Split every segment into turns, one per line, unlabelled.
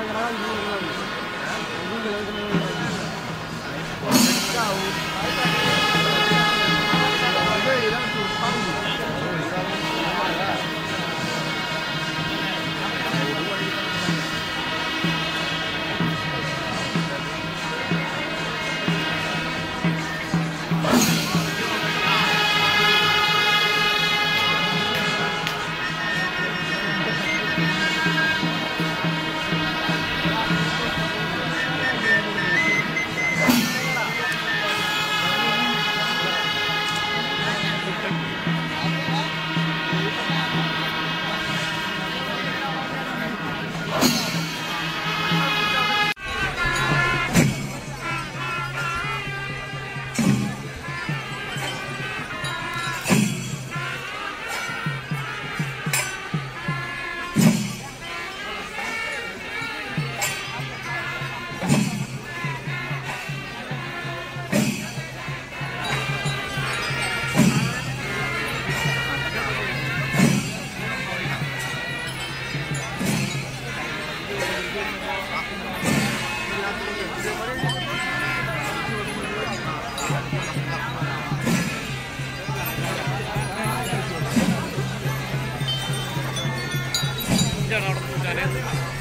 Sagrado, Dios. Ningún de los Norte,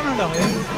そうなんだ